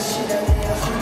知らねえ